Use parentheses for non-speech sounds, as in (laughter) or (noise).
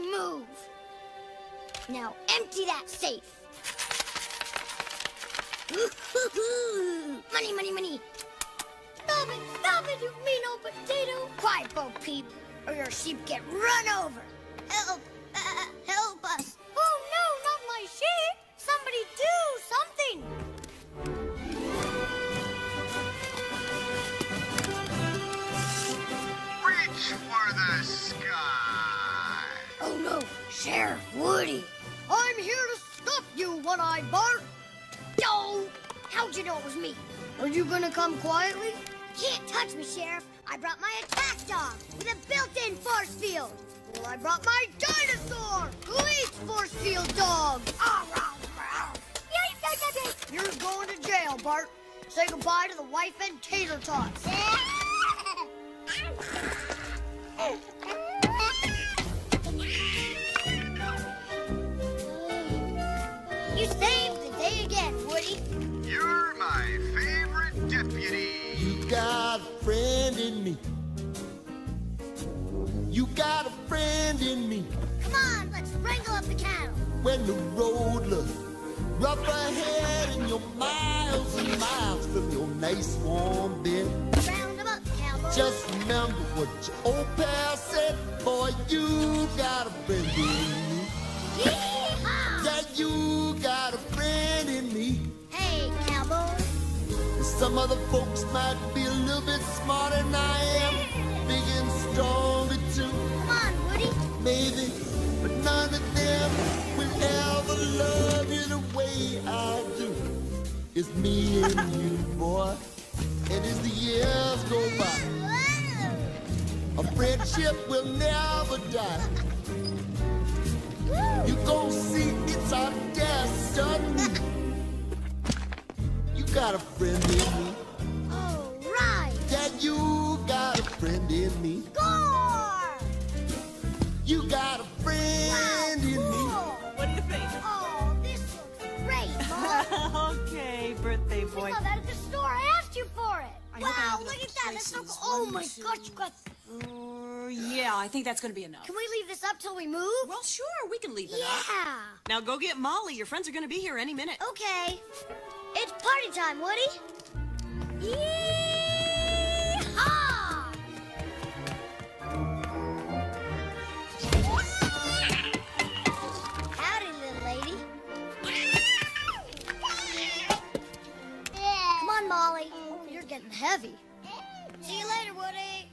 move. Now empty that safe. (laughs) money, money, money. Stop it, stop it, you mean old potato. Quiet, Bo Peep, or your sheep get run over. Help, uh, help us. Oh, no, not my sheep. Somebody do something. Reach for the sky. Oh no, Sheriff Woody. I'm here to stop you, One-Eyed Bart. No! How'd you know it was me? Are you gonna come quietly? Can't touch me, Sheriff. I brought my attack dog with a built-in force field. Well, I brought my dinosaur who eats force field dogs. You're going to jail, Bart. Say goodbye to the wife and tater tots. You saved the day again, Woody. You're my favorite deputy. You got a friend in me. You got a friend in me. Come on, let's wrangle up the cattle. When the road looks rough ahead and you're miles and miles from your nice warm bed. Round 'em up, cowboy. Just remember what your old pal said. Boy, you got a friend in me. Some other folks might be a little bit smarter than I am. Big and stronger too. Come on, Woody. maybe, but none of them will ever love you the way I do. It's me and you, boy. And as the years go by, a friendship will never die. Got a friend in me. All right. Yeah, you got a friend in me. Score! You got a friend in me. What do you think? Oh, this looks great, Mom. (laughs) okay, birthday We boy. saw that at the store. I asked you for it. I wow, look at that. That's so choices. cool. Oh One, my two. gosh, you got. Uh, yeah, I think that's gonna be enough. Can we leave this up till we move? Well, sure, we can leave it up. yeah. Now go get Molly. Your friends are gonna be here any minute. Okay. It's party time, Woody. Yee-haw! Howdy, little lady. Come on, Molly. Oh, you're getting heavy. See you later, Woody.